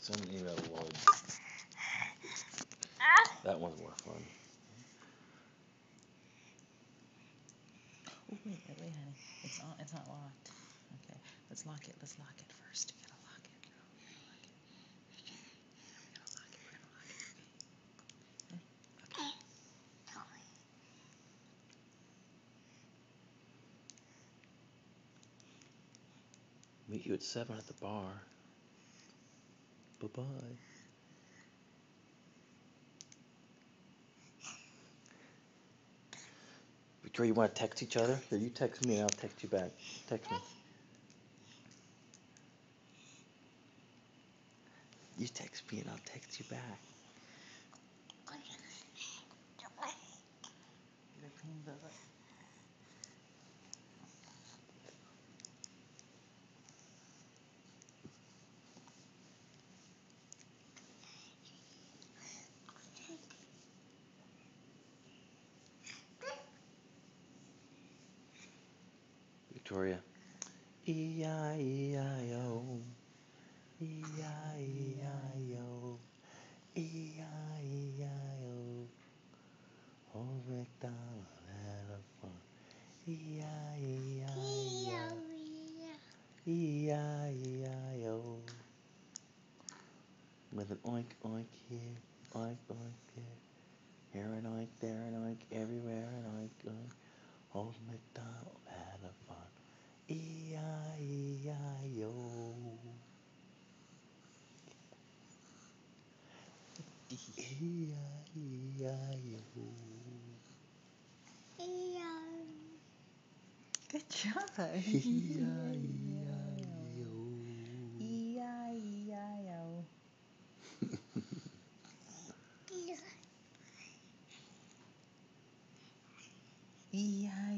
Send an email to Lloyd. Ah. That one's more fun. Oh, wait, wait, honey. It's, on, it's not locked. Okay, let's lock it. Let's lock it first. You gotta lock it. Gotta lock it. We gotta lock it. Gotta lock it. Okay. Meet you at 7 at the bar. Bye bye. Victoria, you want to text each other? Here, you text me and I'll text you back. Text me. You text me and I'll text you back. Victoria. E-I-E-I-O. E-I-E-I-O. E-I-E-I-O. Old MacDonald had a farm. E-I-E-I-O. E-I-E-I-O. With an oink oink here, Good job. E-I-E-I-O. E-I-E-I-O.